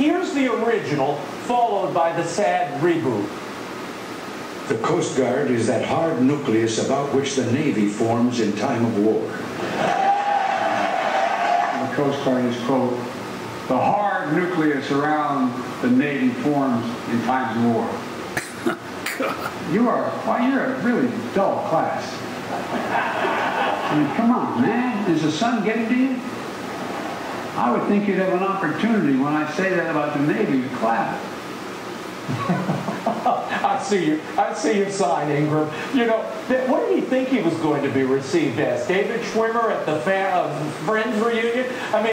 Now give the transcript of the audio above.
Here's the original, followed by the sad reboot. The Coast Guard is that hard nucleus about which the Navy forms in time of war. The Coast Guard is, quote, the hard nucleus around the Navy forms in times of war. you are, why, you're a really dull class. I mean, come on, man. Is the sun getting to you? I would think you'd have an opportunity when I say that about the Navy to clap. I see you. I see your sign, Ingram. You know, what did he think he was going to be received as? David Schwimmer at the fa- uh, Friends.